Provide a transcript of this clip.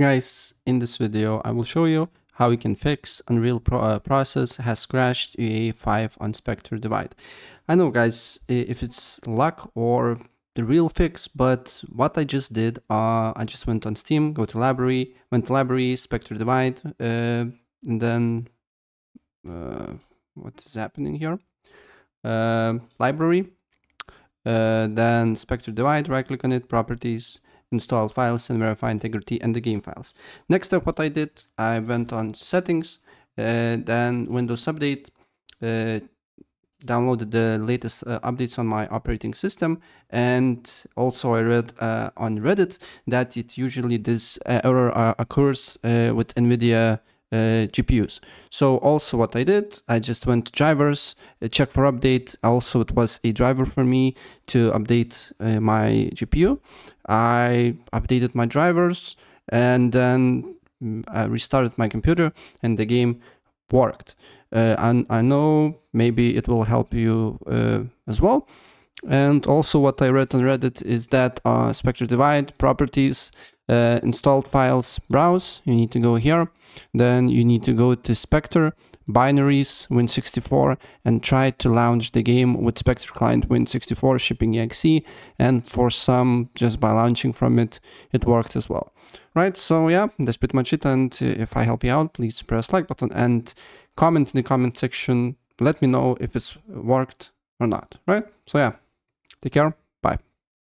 Guys, in this video, I will show you how we can fix Unreal Pro uh, Process has crashed UE5 on Spectre Divide. I know guys, if it's luck or the real fix, but what I just did, uh, I just went on Steam, go to library, went to library, Spectre Divide, uh, and then, uh, what is happening here? Uh, library, uh, then Spectre Divide, right click on it, properties, install files and verify integrity and the game files. Next step, what I did, I went on settings, uh, then Windows Update, uh, downloaded the latest uh, updates on my operating system and also I read uh, on Reddit that it usually this uh, error uh, occurs with NVIDIA uh, GPUs. So also what I did, I just went to drivers, uh, check for update. Also it was a driver for me to update uh, my GPU. I updated my drivers and then mm, I restarted my computer and the game worked. Uh, and I know maybe it will help you uh, as well. And also what I read on Reddit is that uh, Spectre Divide properties, uh, installed files, browse, you need to go here then you need to go to Spectre, binaries, Win64, and try to launch the game with Spectre client Win64 shipping exe. And for some, just by launching from it, it worked as well. Right, so yeah, that's pretty much it. And if I help you out, please press like button and comment in the comment section. Let me know if it's worked or not, right? So yeah, take care. Bye.